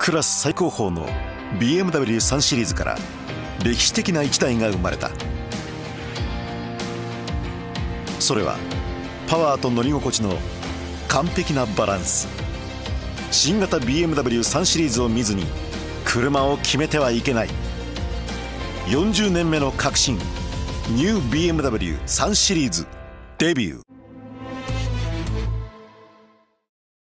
クラス最高峰の BMW3 シリーズから歴史的な一台が生まれた。それはパワーと乗り心地の完璧なバランス。新型 BMW3 シリーズを見ずに車を決めてはいけない。40年目の革新ニュー BMW3 シリーズデビュー。